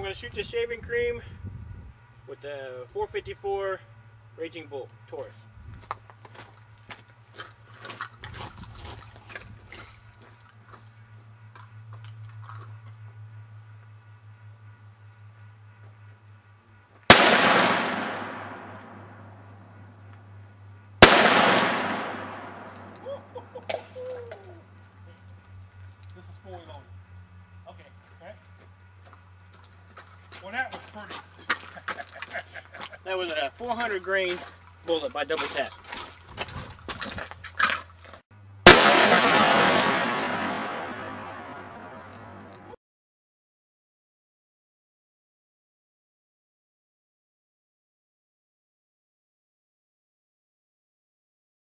I'm going to shoot the shaving cream with the 454 Raging Bull Taurus. This is fully loaded. Okay. Well, that was pretty. That was a 400 grain bullet by double tap.